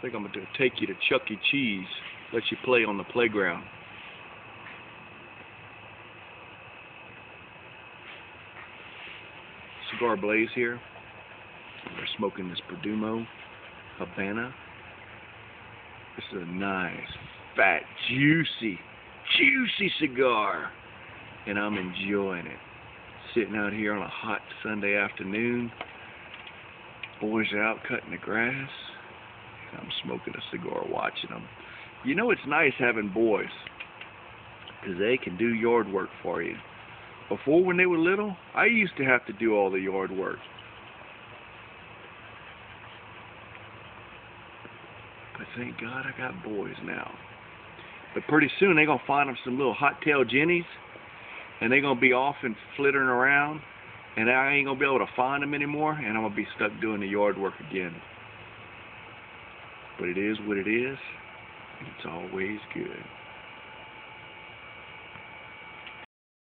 I think I'm going to take you to Chuck E. Cheese, let you play on the playground. Cigar Blaze here. We're smoking this Perdomo Habana. This is a nice, fat, juicy, juicy cigar. And I'm enjoying it. Sitting out here on a hot Sunday afternoon. Boys are out cutting the grass. I'm smoking a cigar watching them. You know it's nice having boys because they can do yard work for you. Before when they were little, I used to have to do all the yard work. But thank God I got boys now. But pretty soon they're going to find them some little hot-tailed jennies and they're going to be off and flittering around and I ain't going to be able to find them anymore and I'm going to be stuck doing the yard work again. But it is what it is, it's always good.